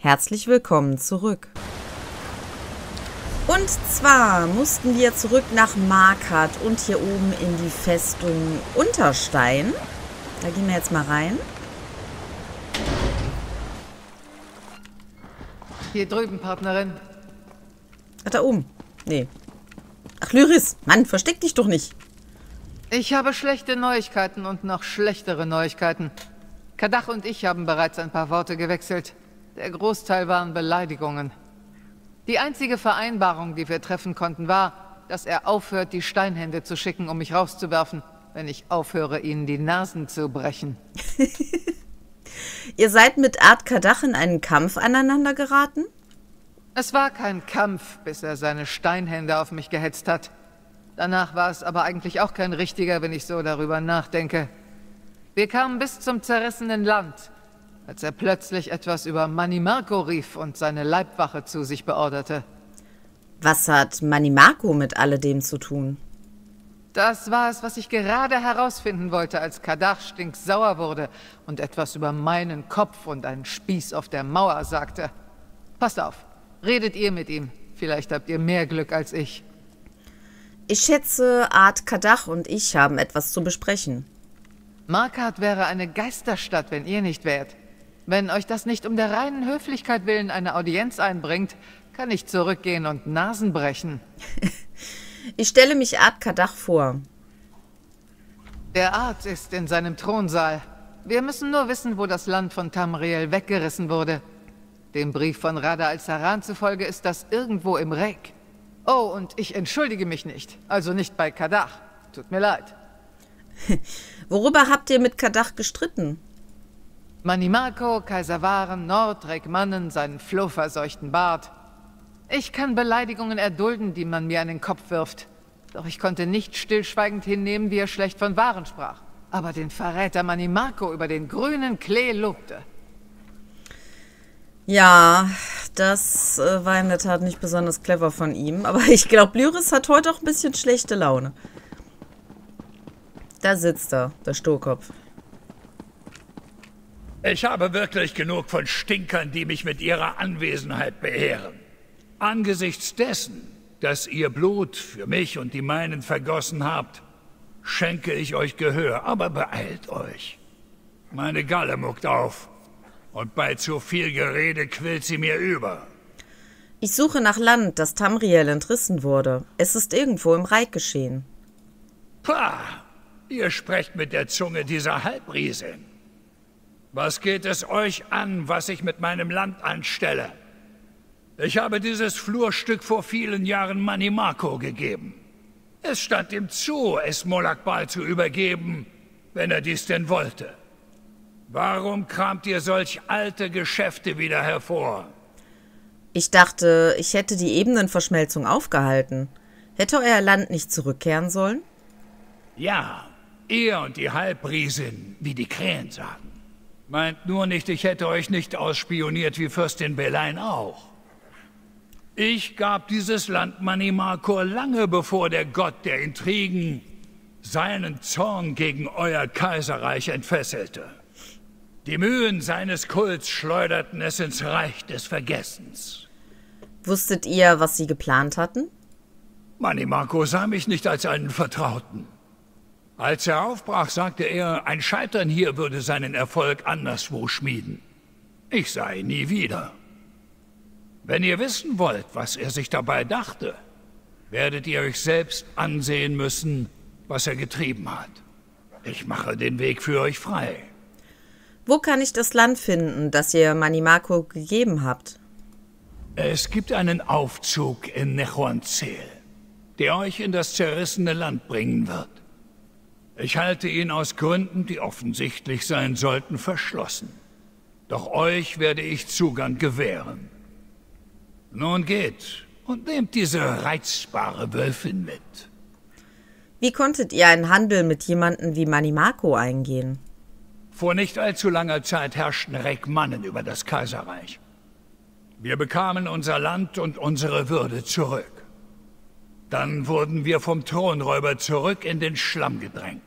Herzlich willkommen zurück. Und zwar mussten wir zurück nach Markart und hier oben in die Festung Unterstein. Da gehen wir jetzt mal rein. Hier drüben, Partnerin. Ach, da oben. Nee. Ach, Lyris, Mann, versteck dich doch nicht. Ich habe schlechte Neuigkeiten und noch schlechtere Neuigkeiten. Kadach und ich haben bereits ein paar Worte gewechselt. Der Großteil waren Beleidigungen. Die einzige Vereinbarung, die wir treffen konnten, war, dass er aufhört, die Steinhände zu schicken, um mich rauszuwerfen, wenn ich aufhöre, ihnen die Nasen zu brechen. Ihr seid mit Art Kadach in einen Kampf aneinander geraten? Es war kein Kampf, bis er seine Steinhände auf mich gehetzt hat. Danach war es aber eigentlich auch kein richtiger, wenn ich so darüber nachdenke. Wir kamen bis zum zerrissenen Land, als er plötzlich etwas über Manimarco rief und seine Leibwache zu sich beorderte. Was hat Manimarco mit alledem zu tun? Das war es, was ich gerade herausfinden wollte, als Kadach stinksauer wurde und etwas über meinen Kopf und einen Spieß auf der Mauer sagte. Passt auf, redet ihr mit ihm. Vielleicht habt ihr mehr Glück als ich. Ich schätze, Art Kadach und ich haben etwas zu besprechen. Markart wäre eine Geisterstadt, wenn ihr nicht wärt. Wenn euch das nicht um der reinen Höflichkeit willen eine Audienz einbringt, kann ich zurückgehen und Nasen brechen. Ich stelle mich Art Kadach vor. Der Art ist in seinem Thronsaal. Wir müssen nur wissen, wo das Land von Tamriel weggerissen wurde. Dem Brief von Rada al-Saran zufolge ist das irgendwo im Reck. Oh, und ich entschuldige mich nicht. Also nicht bei Kadach. Tut mir leid. Worüber habt ihr mit Kadach gestritten? Manimarco, Kaiser Waren, Nordrek Mannen, seinen flohverseuchten Bart. Ich kann Beleidigungen erdulden, die man mir an den Kopf wirft. Doch ich konnte nicht stillschweigend hinnehmen, wie er schlecht von Waren sprach. Aber den Verräter Manimarco über den grünen Klee lobte. Ja, das äh, war in der Tat nicht besonders clever von ihm. Aber ich glaube, Lyris hat heute auch ein bisschen schlechte Laune. Da sitzt er, der Sturkopf. Ich habe wirklich genug von Stinkern, die mich mit ihrer Anwesenheit beehren. Angesichts dessen, dass ihr Blut für mich und die meinen vergossen habt, schenke ich euch Gehör, aber beeilt euch. Meine Galle muckt auf, und bei zu viel Gerede quillt sie mir über. Ich suche nach Land, das Tamriel entrissen wurde. Es ist irgendwo im Reich geschehen. Pah! Ihr sprecht mit der Zunge dieser Halbriesin. Was geht es euch an, was ich mit meinem Land anstelle? Ich habe dieses Flurstück vor vielen Jahren Manimarco gegeben. Es stand ihm zu, es Molakbal zu übergeben, wenn er dies denn wollte. Warum kramt ihr solch alte Geschäfte wieder hervor? Ich dachte, ich hätte die Ebenenverschmelzung aufgehalten. Hätte euer Land nicht zurückkehren sollen? Ja, ihr und die Halbriesin, wie die Krähen sagen. Meint nur nicht, ich hätte euch nicht ausspioniert wie Fürstin Belein auch. Ich gab dieses Land Manimarkor lange bevor der Gott der Intrigen seinen Zorn gegen euer Kaiserreich entfesselte. Die Mühen seines Kults schleuderten es ins Reich des Vergessens. Wusstet ihr, was sie geplant hatten? Manimarco sah mich nicht als einen Vertrauten. Als er aufbrach, sagte er, ein Scheitern hier würde seinen Erfolg anderswo schmieden. Ich ihn nie wieder. Wenn ihr wissen wollt, was er sich dabei dachte, werdet ihr euch selbst ansehen müssen, was er getrieben hat. Ich mache den Weg für euch frei. Wo kann ich das Land finden, das ihr Manimarco gegeben habt? Es gibt einen Aufzug in Nechuanzel, der euch in das zerrissene Land bringen wird. Ich halte ihn aus Gründen, die offensichtlich sein sollten, verschlossen. Doch euch werde ich Zugang gewähren. Nun geht und nehmt diese reizbare Wölfin mit. Wie konntet ihr einen Handel mit jemandem wie Manimarco eingehen? Vor nicht allzu langer Zeit herrschten Reckmannen über das Kaiserreich. Wir bekamen unser Land und unsere Würde zurück. Dann wurden wir vom Thronräuber zurück in den Schlamm gedrängt.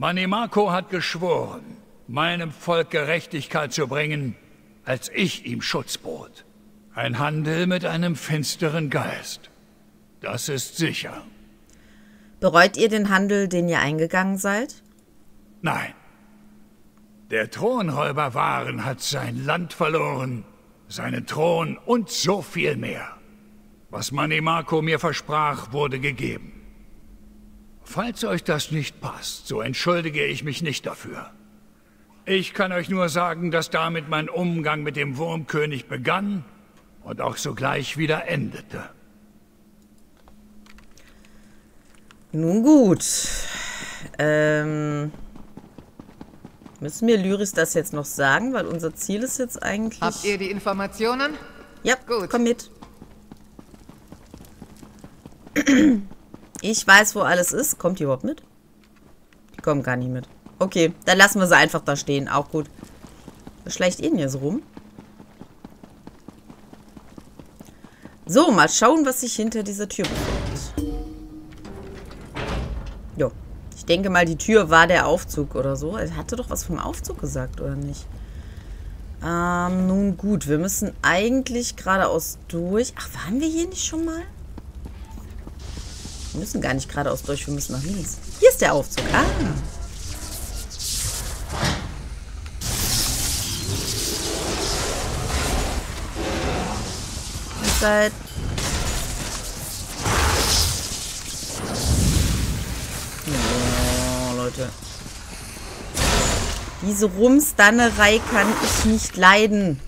Manimarco hat geschworen, meinem Volk Gerechtigkeit zu bringen, als ich ihm Schutz bot. Ein Handel mit einem finsteren Geist. Das ist sicher. Bereut ihr den Handel, den ihr eingegangen seid? Nein. Der Thronräuber Waren hat sein Land verloren, seinen Thron und so viel mehr. Was Manimako mir versprach, wurde gegeben. Falls euch das nicht passt, so entschuldige ich mich nicht dafür. Ich kann euch nur sagen, dass damit mein Umgang mit dem Wurmkönig begann und auch sogleich wieder endete. Nun gut. Ähm, müssen wir Lyris das jetzt noch sagen, weil unser Ziel ist jetzt eigentlich... Habt ihr die Informationen? Ja, Gut. komm mit. Ich weiß, wo alles ist. Kommt die überhaupt mit? Die kommen gar nicht mit. Okay, dann lassen wir sie einfach da stehen. Auch gut. Was schleicht ihr denn so rum? So, mal schauen, was sich hinter dieser Tür befindet. Jo. Ich denke mal, die Tür war der Aufzug oder so. Er hatte doch was vom Aufzug gesagt, oder nicht? Ähm, nun gut. Wir müssen eigentlich geradeaus durch. Ach, waren wir hier nicht schon mal? Wir müssen gar nicht geradeaus durch, wir müssen nach links. Hier ist der Aufzug. Ah. Seid... Oh, Leute. Diese Rumstannerei kann ich nicht leiden.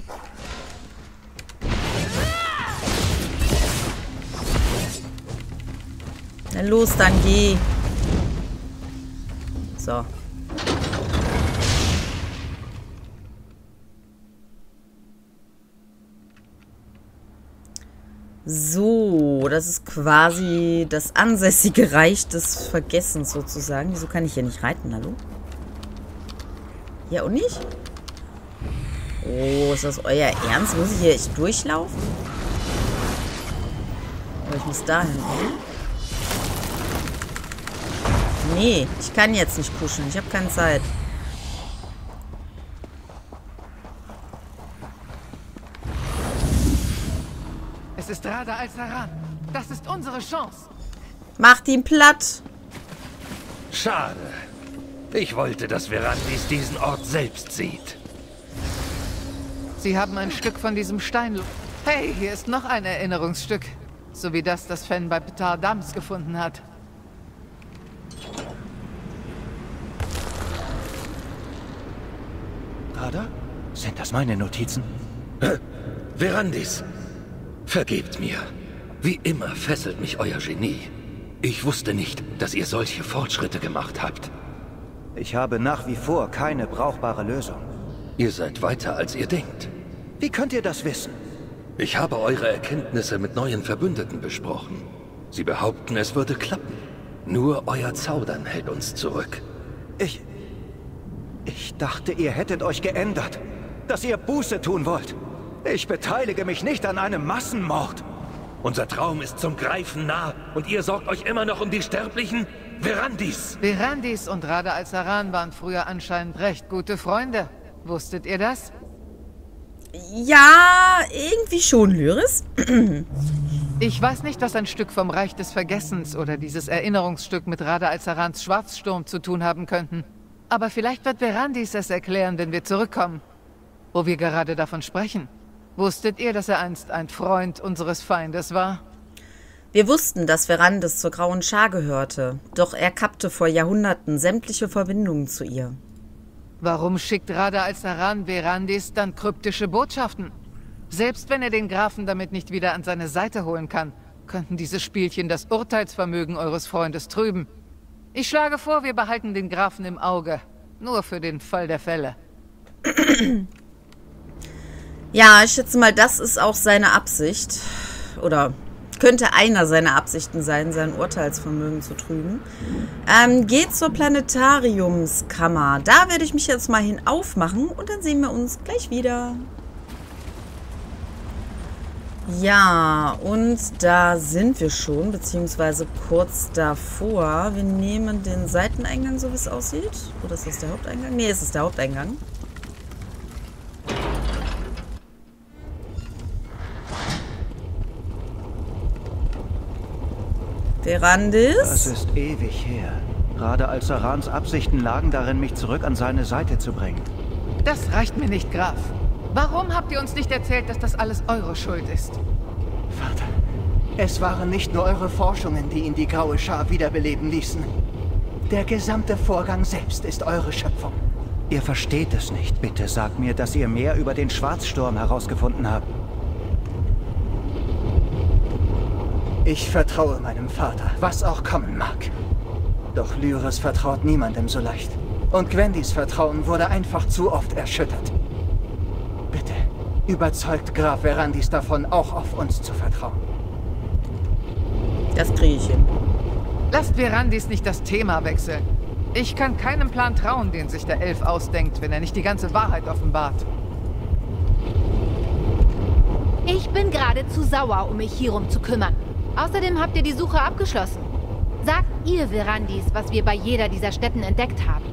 Los, dann geh. So. So, das ist quasi das ansässige Reich des Vergessens sozusagen. Wieso kann ich hier nicht reiten? Hallo? Ja, und nicht? Oh, ist das euer Ernst? Muss ich hier echt durchlaufen? Aber ich muss dahin, oder? Nee, ich kann jetzt nicht kuscheln. Ich habe keine Zeit. Es ist Rada al-Saran. Das ist unsere Chance. Macht ihn platt. Schade. Ich wollte, dass Verandis diesen Ort selbst sieht. Sie haben ein Stück von diesem Stein... Hey, hier ist noch ein Erinnerungsstück. So wie das, das Fan bei Petar Dams gefunden hat. Rada? Sind das meine Notizen? Verandis, vergebt mir. Wie immer fesselt mich euer Genie. Ich wusste nicht, dass ihr solche Fortschritte gemacht habt. Ich habe nach wie vor keine brauchbare Lösung. Ihr seid weiter, als ihr denkt. Wie könnt ihr das wissen? Ich habe eure Erkenntnisse mit neuen Verbündeten besprochen. Sie behaupten, es würde klappen. Nur euer Zaudern hält uns zurück. Ich... Ich dachte, ihr hättet euch geändert. Dass ihr Buße tun wollt. Ich beteilige mich nicht an einem Massenmord. Unser Traum ist zum Greifen nah und ihr sorgt euch immer noch um die Sterblichen? Verandis! Verandis und Rada al-Saran waren früher anscheinend recht gute Freunde. Wusstet ihr das? Ja, irgendwie schon, Lyris. Ich weiß nicht, was ein Stück vom Reich des Vergessens oder dieses Erinnerungsstück mit Rada al-Sarans Schwarzsturm zu tun haben könnten. Aber vielleicht wird Verandis es erklären, wenn wir zurückkommen. Wo wir gerade davon sprechen. Wusstet ihr, dass er einst ein Freund unseres Feindes war? Wir wussten, dass Verandes zur Grauen Schar gehörte, doch er kappte vor Jahrhunderten sämtliche Verbindungen zu ihr. Warum schickt Rada al-Saran Verandis dann kryptische Botschaften? Selbst wenn er den Grafen damit nicht wieder an seine Seite holen kann, könnten diese Spielchen das Urteilsvermögen eures Freundes trüben. Ich schlage vor, wir behalten den Grafen im Auge. Nur für den Fall der Fälle. Ja, ich schätze mal, das ist auch seine Absicht. Oder könnte einer seiner Absichten sein, sein Urteilsvermögen zu trüben. Ähm, geht zur Planetariumskammer. Da werde ich mich jetzt mal hin aufmachen und dann sehen wir uns gleich wieder. Ja, und da sind wir schon, beziehungsweise kurz davor. Wir nehmen den Seiteneingang, so wie es aussieht. Oder ist das der Haupteingang? Nee, es ist der Haupteingang. Verandis? Das ist ewig her. Gerade als Sarans Absichten lagen darin, mich zurück an seine Seite zu bringen. Das reicht mir nicht, Graf. Warum habt ihr uns nicht erzählt, dass das alles eure Schuld ist? Vater, es waren nicht nur eure Forschungen, die ihn die graue Schar wiederbeleben ließen. Der gesamte Vorgang selbst ist eure Schöpfung. Ihr versteht es nicht. Bitte sagt mir, dass ihr mehr über den Schwarzsturm herausgefunden habt. Ich vertraue meinem Vater, was auch kommen mag. Doch Lyris vertraut niemandem so leicht. Und Gwendys Vertrauen wurde einfach zu oft erschüttert. Bitte, überzeugt Graf Verandis davon, auch auf uns zu vertrauen. Das kriege ich hin. Lasst Verandis nicht das Thema wechseln. Ich kann keinem Plan trauen, den sich der Elf ausdenkt, wenn er nicht die ganze Wahrheit offenbart. Ich bin gerade zu sauer, um mich hierum zu kümmern. Außerdem habt ihr die Suche abgeschlossen. Sagt ihr Verandis, was wir bei jeder dieser Städten entdeckt haben.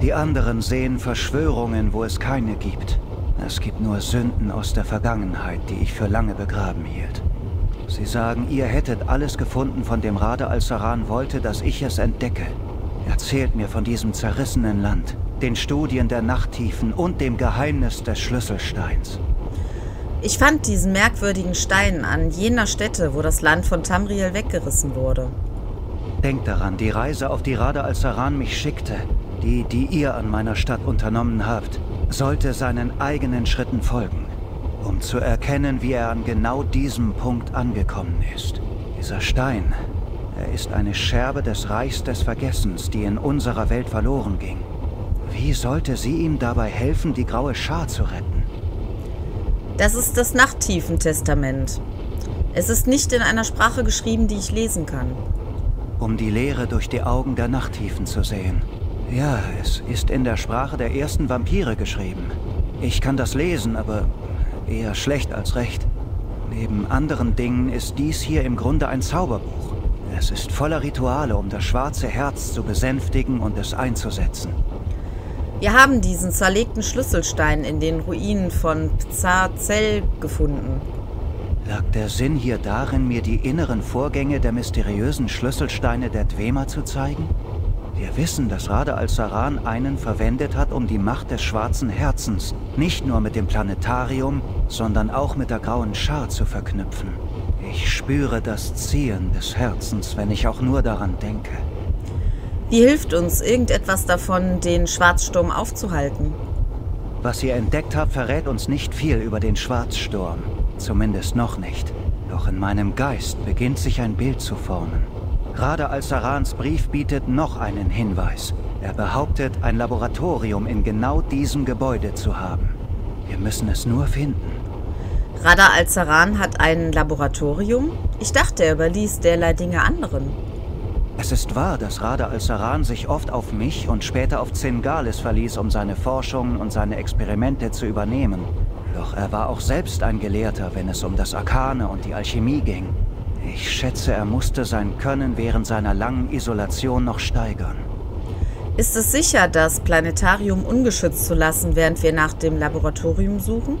Die anderen sehen Verschwörungen, wo es keine gibt. Es gibt nur Sünden aus der Vergangenheit, die ich für lange begraben hielt. Sie sagen, ihr hättet alles gefunden, von dem Rade al-Saran wollte, dass ich es entdecke. Erzählt mir von diesem zerrissenen Land, den Studien der Nachttiefen und dem Geheimnis des Schlüsselsteins. Ich fand diesen merkwürdigen Stein an jener Stätte, wo das Land von Tamriel weggerissen wurde. Denkt daran, die Reise, auf die Rade al-Saran mich schickte, die, die ihr an meiner Stadt unternommen habt, sollte seinen eigenen Schritten folgen, um zu erkennen, wie er an genau diesem Punkt angekommen ist. Dieser Stein, er ist eine Scherbe des Reichs des Vergessens, die in unserer Welt verloren ging. Wie sollte sie ihm dabei helfen, die graue Schar zu retten? Das ist das Nachttiefentestament. Es ist nicht in einer Sprache geschrieben, die ich lesen kann. Um die Leere durch die Augen der Nachttiefen zu sehen. Ja, es ist in der Sprache der ersten Vampire geschrieben. Ich kann das lesen, aber eher schlecht als recht. Neben anderen Dingen ist dies hier im Grunde ein Zauberbuch. Es ist voller Rituale, um das schwarze Herz zu besänftigen und es einzusetzen. Wir haben diesen zerlegten Schlüsselstein in den Ruinen von Pzazell gefunden. Lag der Sinn hier darin, mir die inneren Vorgänge der mysteriösen Schlüsselsteine der Dwemer zu zeigen? Wir wissen, dass Rade al-Saran einen verwendet hat, um die Macht des schwarzen Herzens nicht nur mit dem Planetarium, sondern auch mit der grauen Schar zu verknüpfen. Ich spüre das Ziehen des Herzens, wenn ich auch nur daran denke. Wie hilft uns irgendetwas davon, den Schwarzsturm aufzuhalten? Was ihr entdeckt habt, verrät uns nicht viel über den Schwarzsturm. Zumindest noch nicht. Doch in meinem Geist beginnt sich ein Bild zu formen. Gerade als Sarans Brief bietet noch einen Hinweis. Er behauptet, ein Laboratorium in genau diesem Gebäude zu haben. Wir müssen es nur finden. Radar al-Zaran hat ein Laboratorium? Ich dachte, er überließ derlei Dinge anderen. Es ist wahr, dass Rada al-Saran sich oft auf mich und später auf Zingalis verließ, um seine Forschungen und seine Experimente zu übernehmen. Doch er war auch selbst ein Gelehrter, wenn es um das Arkane und die Alchemie ging. Ich schätze, er musste sein Können während seiner langen Isolation noch steigern. Ist es sicher, das Planetarium ungeschützt zu lassen, während wir nach dem Laboratorium suchen?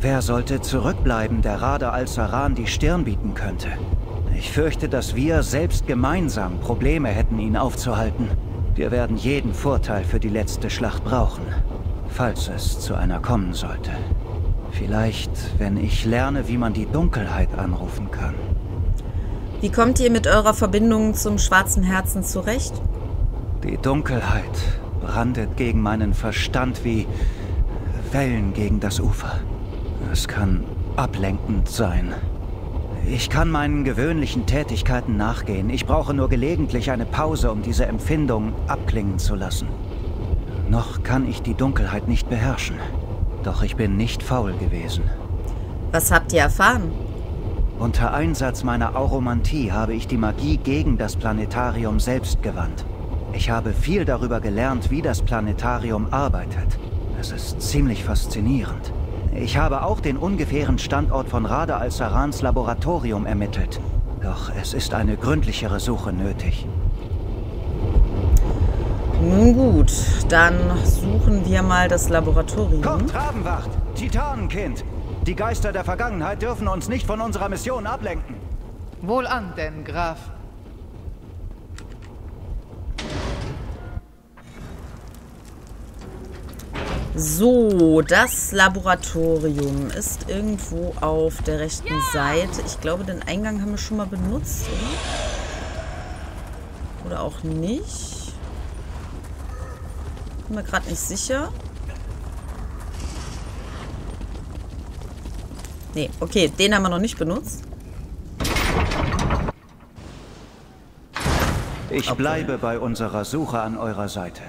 Wer sollte zurückbleiben, der Rada al-Saran die Stirn bieten könnte? Ich fürchte, dass wir selbst gemeinsam Probleme hätten, ihn aufzuhalten. Wir werden jeden Vorteil für die letzte Schlacht brauchen, falls es zu einer kommen sollte. Vielleicht, wenn ich lerne, wie man die Dunkelheit anrufen kann. Wie kommt ihr mit eurer Verbindung zum schwarzen Herzen zurecht? Die Dunkelheit brandet gegen meinen Verstand wie Wellen gegen das Ufer. Es kann ablenkend sein. Ich kann meinen gewöhnlichen Tätigkeiten nachgehen. Ich brauche nur gelegentlich eine Pause, um diese Empfindung abklingen zu lassen. Noch kann ich die Dunkelheit nicht beherrschen. Doch ich bin nicht faul gewesen. Was habt ihr erfahren? Unter Einsatz meiner Auromantie habe ich die Magie gegen das Planetarium selbst gewandt. Ich habe viel darüber gelernt, wie das Planetarium arbeitet. Es ist ziemlich faszinierend. Ich habe auch den ungefähren Standort von Rada al-Sarans Laboratorium ermittelt. Doch es ist eine gründlichere Suche nötig. Nun gut, dann suchen wir mal das Laboratorium. Kommt, Rabenwacht! Titanenkind! Die Geister der Vergangenheit dürfen uns nicht von unserer Mission ablenken. Wohlan, denn, Graf. So, das Laboratorium ist irgendwo auf der rechten Seite. Ich glaube, den Eingang haben wir schon mal benutzt, oder? Oder auch nicht. Bin mir gerade nicht sicher. Nee, okay, den haben wir noch nicht benutzt. Ich Okay. bleibe bei unserer Suche an eurer Seite.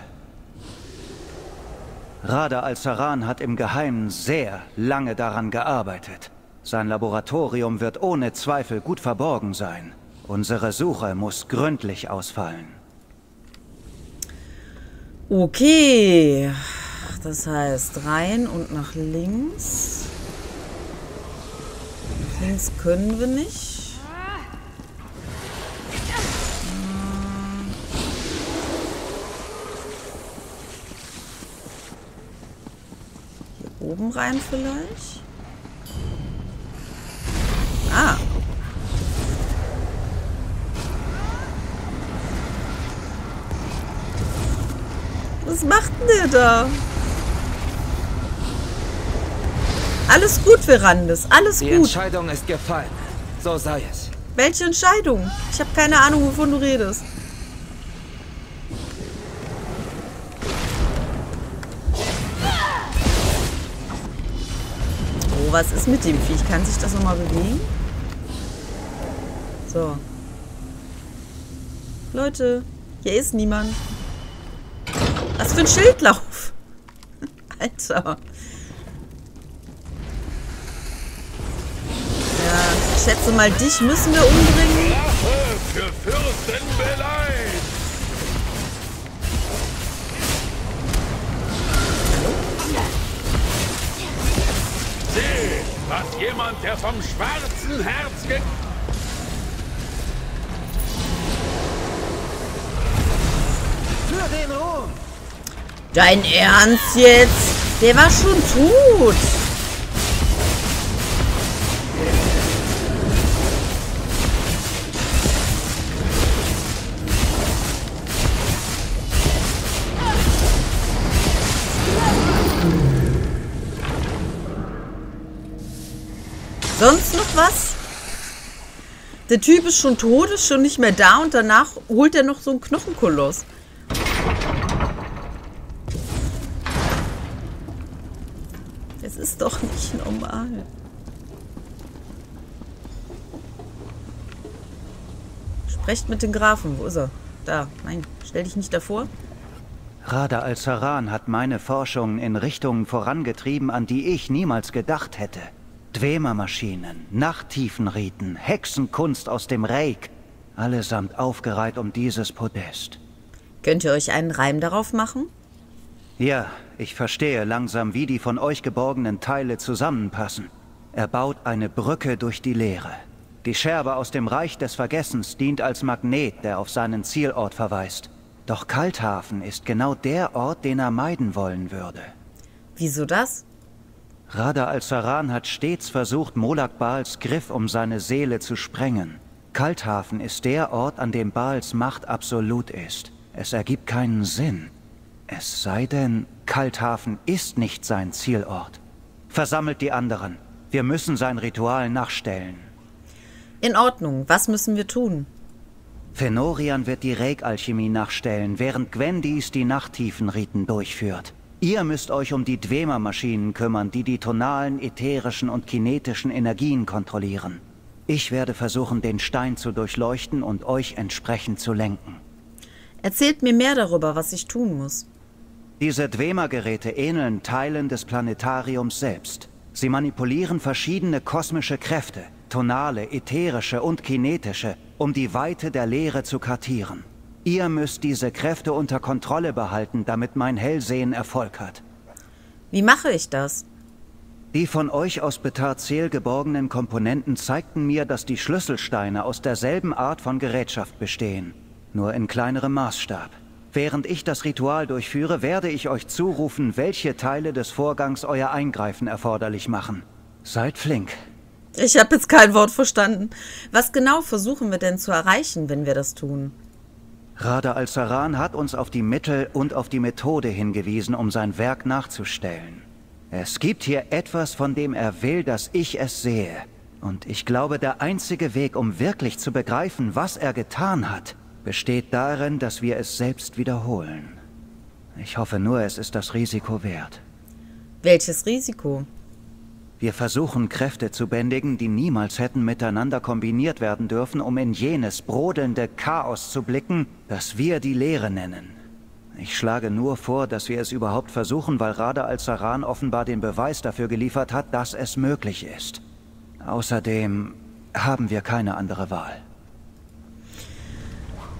Rada al-Saran hat im Geheimen sehr lange daran gearbeitet. Sein Laboratorium wird ohne Zweifel gut verborgen sein. Unsere Suche muss gründlich ausfallen. Okay. Das heißt rein und nach links. Nach links können wir nicht. Oben rein vielleicht. Ah. Was macht denn der da? Alles gut, Verandes. Alles Die gut. Entscheidung ist gefallen. So sei es. Welche Entscheidung? Ich habe keine Ahnung, wovon du redest. Was ist mit dem Viech? Kann sich das nochmal bewegen? So. Leute, hier ist niemand. Was für ein Schildlauf. Alter. Ja, ich schätze mal, dich müssen wir umbringen. Rache für Fürsten Beleid! Seht, was jemand, der vom schwarzen Herz ge... Für den Ruhm! Dein Ernst jetzt? Der war schon tot. Sonst noch was? Der Typ ist schon tot, ist schon nicht mehr da und danach holt er noch so einen Knochenkoloss. Es ist doch nicht normal. Sprecht mit den Grafen. Wo ist er? Da. Nein, stell dich nicht davor. Rada al-Saran hat meine Forschungen in Richtungen vorangetrieben, an die ich niemals gedacht hätte. Dwemer-Maschinen, Nachttiefenriten, Hexenkunst aus dem Reik. Allesamt aufgereiht um dieses Podest. Könnt ihr euch einen Reim darauf machen? Ja, ich verstehe langsam, wie die von euch geborgenen Teile zusammenpassen. Er baut eine Brücke durch die Leere. Die Scherbe aus dem Reich des Vergessens dient als Magnet, der auf seinen Zielort verweist. Doch Kalthafen ist genau der Ort, den er meiden wollen würde. Wieso das? Rada al-Saran hat stets versucht, Molag Baals Griff um seine Seele zu sprengen. Kalthafen ist der Ort, an dem Baals Macht absolut ist. Es ergibt keinen Sinn. Es sei denn, Kalthafen ist nicht sein Zielort. Versammelt die anderen. Wir müssen sein Ritual nachstellen. In Ordnung. Was müssen wir tun? Fenorian wird die Reik-Alchemie nachstellen, während Gwendis die Nachttiefenriten durchführt. Ihr müsst euch um die Dwemer-Maschinen kümmern, die die tonalen, ätherischen und kinetischen Energien kontrollieren. Ich werde versuchen, den Stein zu durchleuchten und euch entsprechend zu lenken. Erzählt mir mehr darüber, was ich tun muss. Diese Dwemer-Geräte ähneln Teilen des Planetariums selbst. Sie manipulieren verschiedene kosmische Kräfte, tonale, ätherische und kinetische, um die Weite der Leere zu kartieren. Ihr müsst diese Kräfte unter Kontrolle behalten, damit mein Hellsehen Erfolg hat. Wie mache ich das? Die von euch aus Betarzel geborgenen Komponenten zeigten mir, dass die Schlüsselsteine aus derselben Art von Gerätschaft bestehen, nur in kleinerem Maßstab. Während ich das Ritual durchführe, werde ich euch zurufen, welche Teile des Vorgangs euer Eingreifen erforderlich machen. Seid flink. Ich habe jetzt kein Wort verstanden. Was genau versuchen wir denn zu erreichen, wenn wir das tun? Rada al-Saran hat uns auf die Mittel und auf die Methode hingewiesen, um sein Werk nachzustellen. Es gibt hier etwas, von dem er will, dass ich es sehe. Und ich glaube, der einzige Weg, um wirklich zu begreifen, was er getan hat, besteht darin, dass wir es selbst wiederholen. Ich hoffe nur, es ist das Risiko wert. Welches Risiko? Wir versuchen Kräfte zu bändigen, die niemals hätten miteinander kombiniert werden dürfen, um in jenes brodelnde Chaos zu blicken, das wir die Leere nennen. Ich schlage nur vor, dass wir es überhaupt versuchen, weil Rada al-Saran offenbar den Beweis dafür geliefert hat, dass es möglich ist. Außerdem haben wir keine andere Wahl.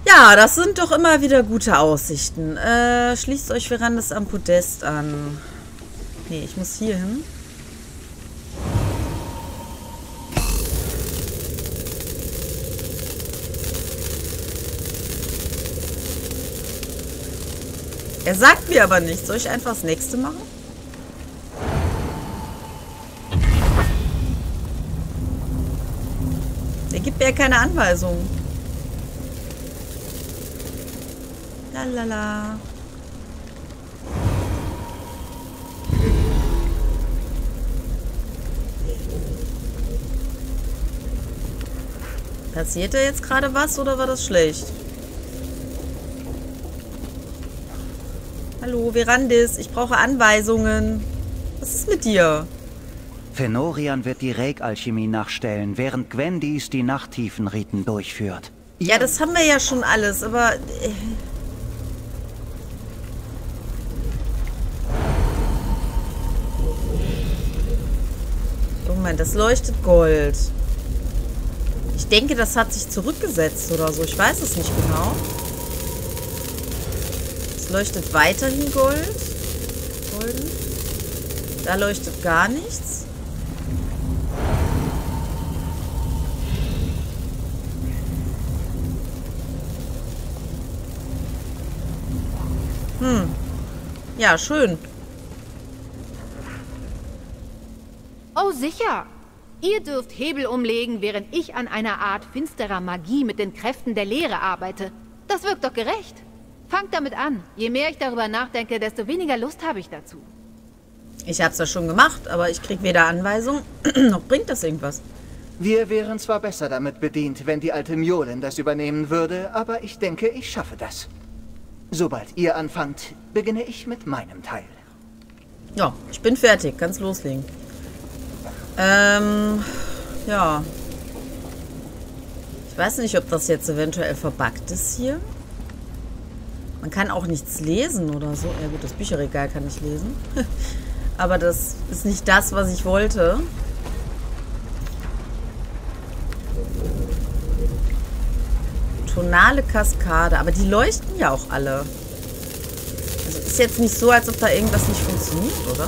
Ja, das sind doch immer wieder gute Aussichten. Äh, schließt euch Verandas am Podest an. Nee, ich muss hier hin. Er sagt mir aber nichts. Soll ich einfach das nächste machen? Er gibt mir ja keine Anweisung. Lalala. Passiert da jetzt gerade was oder war das schlecht? Hallo, Verandis, ich brauche Anweisungen. Was ist mit dir? Fenorian wird die Reg-Alchemie nachstellen, während Gwendis die Nachttiefenriten durchführt. Ja, das haben wir ja schon alles, aber... Äh Moment, das leuchtet Gold. Ich denke, das hat sich zurückgesetzt oder so. Ich weiß es nicht genau. Leuchtet weiterhin Gold. Golden. Da leuchtet gar nichts. Hm. Ja, schön. Oh, sicher. Ihr dürft Hebel umlegen, während ich an einer Art finsterer Magie mit den Kräften der Lehre arbeite. Das wirkt doch gerecht. Fangt damit an. Je mehr ich darüber nachdenke, desto weniger Lust habe ich dazu. Ich hab's ja schon gemacht, aber ich krieg weder Anweisung, noch bringt das irgendwas. Wir wären zwar besser damit bedient, wenn die alte Mjolin das übernehmen würde, aber ich denke, ich schaffe das. Sobald ihr anfangt, beginne ich mit meinem Teil. Ja, ich bin fertig. Ganz loslegen. Ähm, ja. Ich weiß nicht, ob das jetzt eventuell verbuggt ist hier. Man kann auch nichts lesen oder so. Ja gut, das Bücherregal kann ich lesen. Aber das ist nicht das, was ich wollte. Tonale Kaskade. Aber die leuchten ja auch alle. Also ist jetzt nicht so, als ob da irgendwas nicht funktioniert, oder?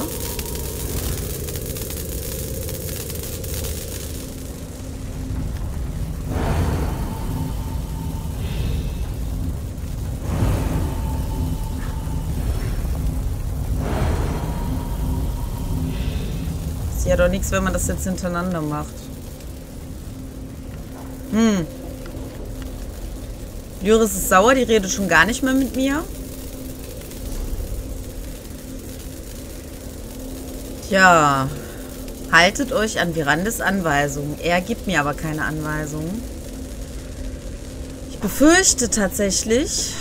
Doch nichts, wenn man das jetzt hintereinander macht. Hm. Lyris ist sauer, die redet schon gar nicht mehr mit mir. Tja. Haltet euch an Virandes Anweisungen. Er gibt mir aber keine Anweisungen. Ich befürchte tatsächlich,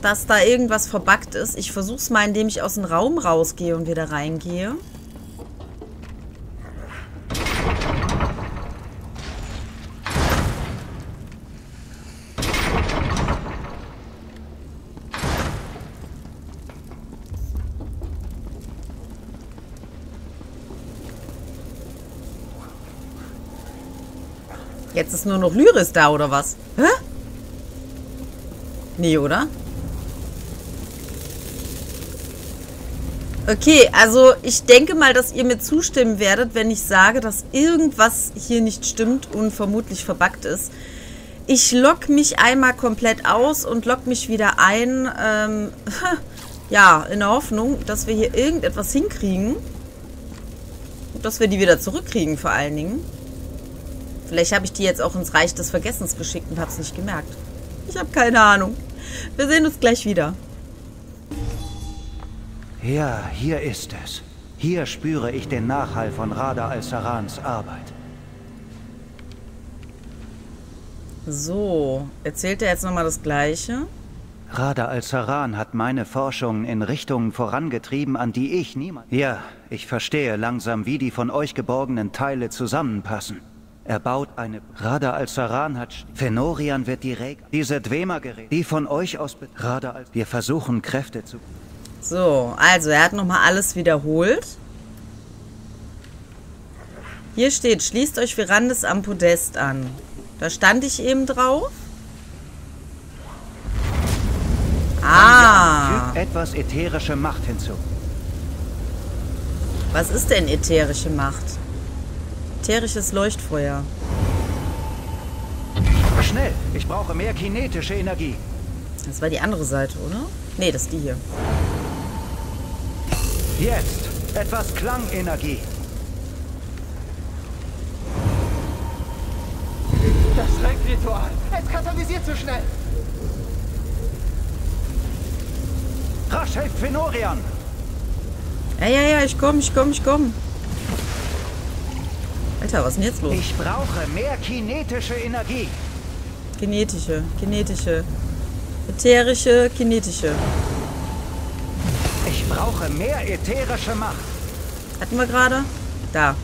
dass da irgendwas verbuggt ist. Ich versuche es mal, indem ich aus dem Raum rausgehe und wieder reingehe. Jetzt ist nur noch Lyris da, oder was? Hä? Nee, oder? Okay, also ich denke mal, dass ihr mir zustimmen werdet, wenn ich sage, dass irgendwas hier nicht stimmt und vermutlich verbuggt ist. Ich lock mich einmal komplett aus und lock mich wieder ein. Ähm, ja, in der Hoffnung, dass wir hier irgendetwas hinkriegen. Dass wir die wieder zurückkriegen vor allen Dingen. Vielleicht habe ich die jetzt auch ins Reich des Vergessens geschickt und habe es nicht gemerkt. Ich habe keine Ahnung. Wir sehen uns gleich wieder. Ja, hier ist es. Hier spüre ich den Nachhall von Rada al-Sarans Arbeit. So, erzählt er jetzt nochmal das Gleiche? Rada al-Saran hat meine Forschungen in Richtungen vorangetrieben, an die ich niemand... Ja, ich verstehe langsam, wie die von euch geborgenen Teile zusammenpassen. Er baut eine... Rada al-Saran hat... Fenorian wird die Reg... Diese Dwemer-Geräte, die von euch aus... Rada al... Wir versuchen Kräfte zu... So, also er hat nochmal alles wiederholt. Hier steht, schließt euch Verandes am Podest an. Da stand ich eben drauf. Ah. Etwas ätherische Macht hinzu. Was ist denn ätherische Macht? Ätherisches Leuchtfeuer. Schnell, ich brauche mehr kinetische Energie. Das war die andere Seite, oder? Nee, das ist die hier. Jetzt, etwas Klangenergie. Das Renkritual. Es katalysiert zu schnell. Rasch helft Fenorian! Ja, ja, ja, ich komm, ich komm, ich komm. Alter, was ist denn jetzt los? Ich brauche mehr kinetische Energie. Kinetische, kinetische. Ätherische, kinetische. Ich brauche mehr ätherische Macht. Hatten wir gerade? Da.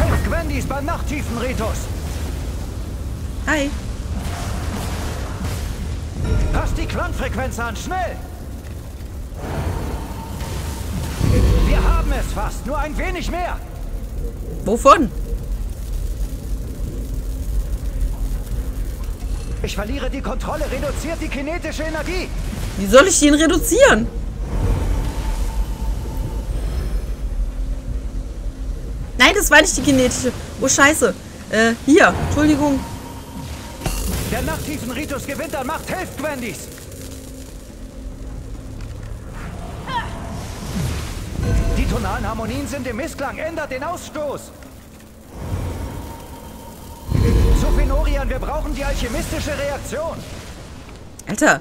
Helft Gwendis beim Nachttiefenritus. Hi. Passt die Klangfrequenz an, schnell! Wir haben es fast, nur ein wenig mehr. Wovon? Ich verliere die Kontrolle, reduziert die kinetische Energie. Wie soll ich ihn reduzieren? Nein, das war nicht die kinetische. Oh, scheiße. Äh, hier. Entschuldigung. Der Nachttiefenritus gewinnt an Macht, helft Gwendis. Tonalen Harmonien sind im Missklang, ändert den Ausstoß. Zu Fenorian, wir brauchen die alchemistische Reaktion. Alter.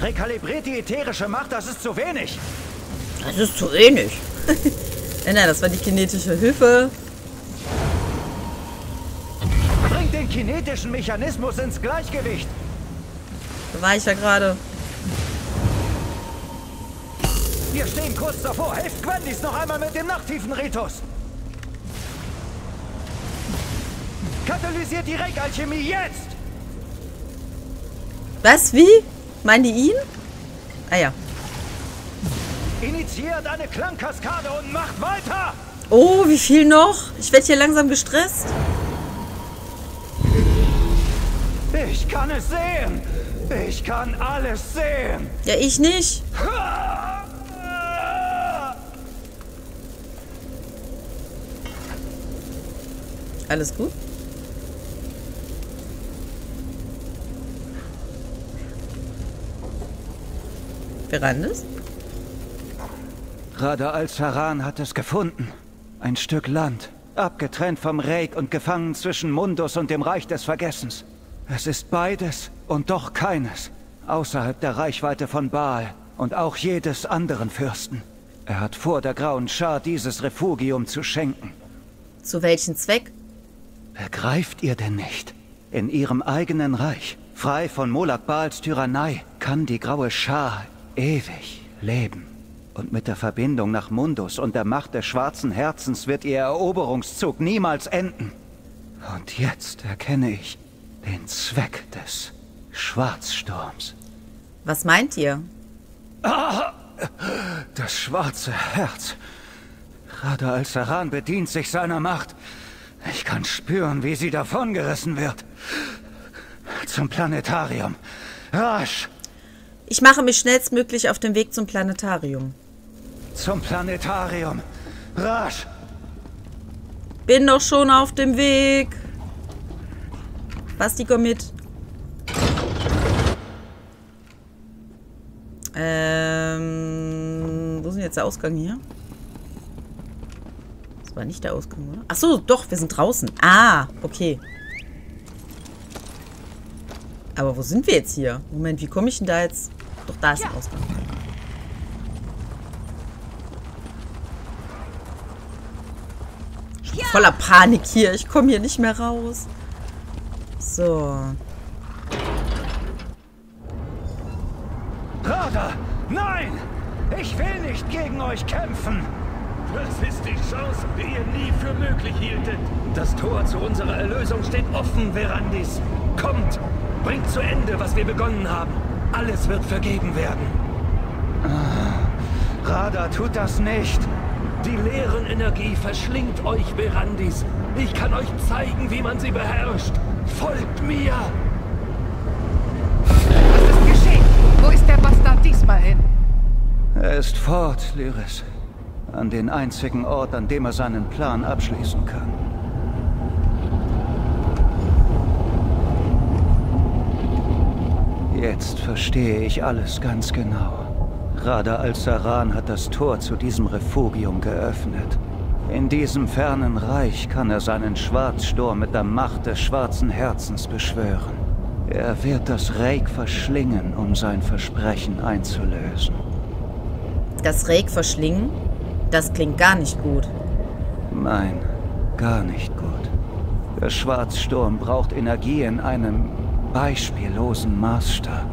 Rekalibriert die ätherische Macht, das ist zu wenig. Das ist zu wenig. nein, nein, das war die kinetische Hilfe. Bringt den kinetischen Mechanismus ins Gleichgewicht. Da war ich ja gerade. Wir stehen kurz davor. Helft Gwendis noch einmal mit dem Nachttiefenritus. Katalysiert die Regalchemie jetzt! Was? Wie? Meinen die ihn? Ah ja. Initiiert eine Klangkaskade und macht weiter! Oh, wie viel noch? Ich werde hier langsam gestresst. Ich kann es sehen! Ich kann alles sehen! Ja, ich nicht. Alles gut? Verandes? Rada al-Saran hat es gefunden. Ein Stück Land, abgetrennt vom Reik und gefangen zwischen Mundus und dem Reich des Vergessens. Es ist beides und doch keines, außerhalb der Reichweite von Baal und auch jedes anderen Fürsten. Er hat vor, der Grauen Schar dieses Refugium zu schenken. Zu welchem Zweck? Begreift ihr denn nicht? In ihrem eigenen Reich, frei von Molak Baals Tyrannei, kann die Graue Schar ewig leben. Und mit der Verbindung nach Mundus und der Macht des schwarzen Herzens wird ihr Eroberungszug niemals enden. Und jetzt erkenne ich den Zweck des Schwarzsturms. Was meint ihr? Das schwarze Herz. Rada al-Saran bedient sich seiner Macht. Ich kann spüren, wie sie davongerissen wird. Zum Planetarium. Rasch! Ich mache mich schnellstmöglich auf den Weg zum Planetarium. Zum Planetarium. Rasch! Bin doch schon auf dem Weg. Basti, komm mit. Ähm, wo ist denn jetzt der Ausgang hier? Das war nicht der Ausgang, oder? Ach so, doch, wir sind draußen. Ah, okay. Aber wo sind wir jetzt hier? Moment, wie komme ich denn da jetzt? Doch, da ist der Ausgang. Voller Panik hier. Ich komme hier nicht mehr raus. So. Rada! Nein! Ich will nicht gegen euch kämpfen! Das ist die Chance, die ihr nie für möglich hieltet. Das Tor zu unserer Erlösung steht offen, Verandis. Kommt! Bringt zu Ende, was wir begonnen haben. Alles wird vergeben werden. Ah, Rada tut das nicht. Die leeren Energie verschlingt euch, Verandis. Ich kann euch zeigen, wie man sie beherrscht. Folgt mir! Was ist geschehen? Wo ist der Bastard diesmal hin? Er ist fort, Lyris. An den einzigen Ort, an dem er seinen Plan abschließen kann. Jetzt verstehe ich alles ganz genau. Rada al-Saran hat das Tor zu diesem Refugium geöffnet. In diesem fernen Reich kann er seinen Schwarzsturm mit der Macht des schwarzen Herzens beschwören. Er wird das Reik verschlingen, um sein Versprechen einzulösen. Das Reik verschlingen? Das klingt gar nicht gut. Nein, gar nicht gut. Der Schwarzsturm braucht Energie in einem beispiellosen Maßstab.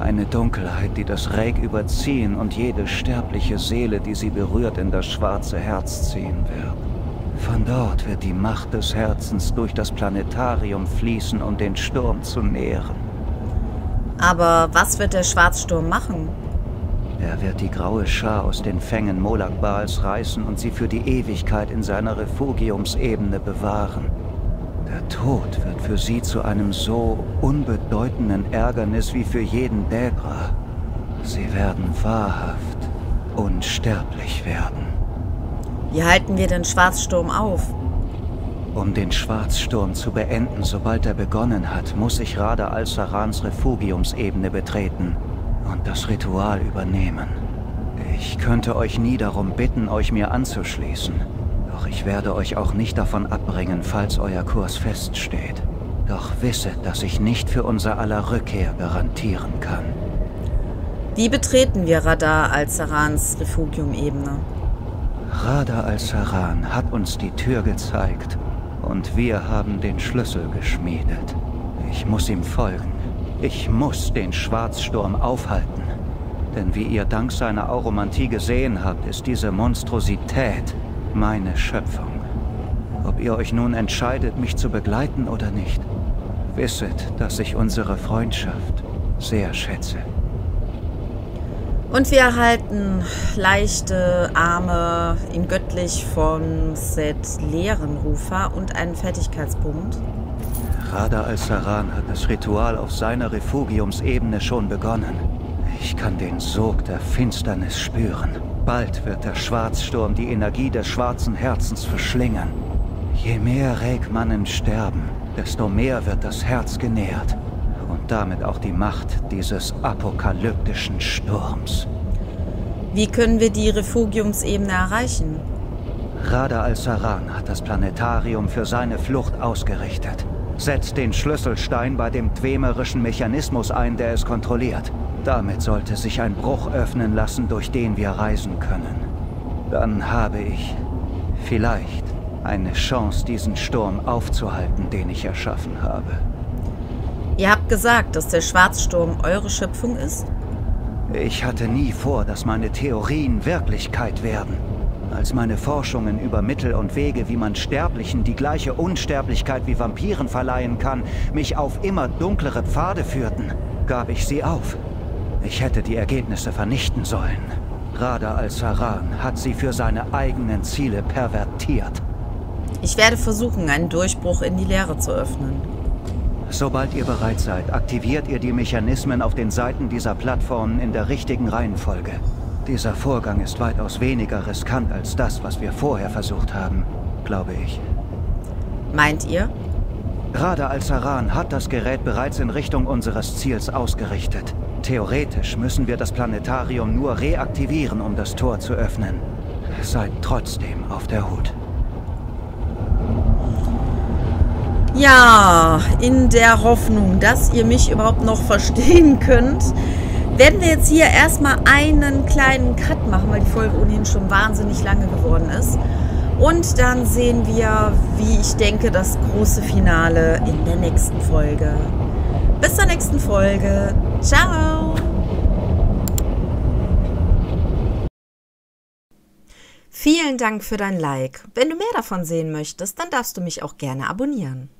Eine Dunkelheit, die das Reik überziehen und jede sterbliche Seele, die sie berührt, in das schwarze Herz ziehen wird. Von dort wird die Macht des Herzens durch das Planetarium fließen, um den Sturm zu nähren. Aber was wird der Schwarzsturm machen? Er wird die graue Schar aus den Fängen Molak Baals reißen und sie für die Ewigkeit in seiner Refugiumsebene bewahren. Der Tod wird für sie zu einem so unbedeutenden Ärgernis wie für jeden Dägra. Sie werden wahrhaft unsterblich werden. Wie halten wir den Schwarzsturm auf? Um den Schwarzsturm zu beenden, sobald er begonnen hat, muss ich Rada al-Sarans Refugiumsebene betreten und das Ritual übernehmen. Ich könnte euch nie darum bitten, euch mir anzuschließen. Doch ich werde euch auch nicht davon abbringen, falls euer Kurs feststeht. Doch wisset, dass ich nicht für unser aller Rückkehr garantieren kann. Wie betreten wir Radar als Sarans Refugium-Ebene? Radar al-Saran hat uns die Tür gezeigt und wir haben den Schlüssel geschmiedet. Ich muss ihm folgen. Ich muss den Schwarzsturm aufhalten. Denn wie ihr dank seiner Auromantie gesehen habt, ist diese Monstrosität meine Schöpfung. Ob ihr euch nun entscheidet, mich zu begleiten oder nicht, wisset, dass ich unsere Freundschaft sehr schätze. Und wir erhalten leichte Arme in göttlich von Set Leerenrufer und einen Fertigkeitspunkt. Rada al-Saran hat das Ritual auf seiner Refugiumsebene schon begonnen. Ich kann den Sog der Finsternis spüren. Bald wird der Schwarzsturm die Energie des schwarzen Herzens verschlingen. Je mehr Regmannen sterben, desto mehr wird das Herz genährt. Und damit auch die Macht dieses apokalyptischen Sturms. Wie können wir die Refugiumsebene erreichen? Rada al-Saran hat das Planetarium für seine Flucht ausgerichtet. Setzt den Schlüsselstein bei dem dwemerischen Mechanismus ein, der es kontrolliert. Damit sollte sich ein Bruch öffnen lassen, durch den wir reisen können. Dann habe ich vielleicht eine Chance, diesen Sturm aufzuhalten, den ich erschaffen habe. Ihr habt gesagt, dass der Schwarzsturm eure Schöpfung ist? Ich hatte nie vor, dass meine Theorien Wirklichkeit werden. Als meine Forschungen über Mittel und Wege, wie man Sterblichen die gleiche Unsterblichkeit wie Vampiren verleihen kann, mich auf immer dunklere Pfade führten, gab ich sie auf. Ich hätte die Ergebnisse vernichten sollen. Rada al-Saran hat sie für seine eigenen Ziele pervertiert. Ich werde versuchen, einen Durchbruch in die Leere zu öffnen. Sobald ihr bereit seid, aktiviert ihr die Mechanismen auf den Seiten dieser Plattformen in der richtigen Reihenfolge. Dieser Vorgang ist weitaus weniger riskant als das, was wir vorher versucht haben, glaube ich. Meint ihr? Gerade Al-Saran hat das Gerät bereits in Richtung unseres Ziels ausgerichtet. Theoretisch müssen wir das Planetarium nur reaktivieren, um das Tor zu öffnen. Seid trotzdem auf der Hut. Ja, in der Hoffnung, dass ihr mich überhaupt noch verstehen könnt, werden wir jetzt hier erstmal einen kleinen Cut machen, weil die Folge ohnehin schon wahnsinnig lange geworden ist. Und dann sehen wir, wie ich denke, das große Finale in der nächsten Folge. Bis zur nächsten Folge. Ciao. Vielen Dank für dein Like. Wenn du mehr davon sehen möchtest, dann darfst du mich auch gerne abonnieren.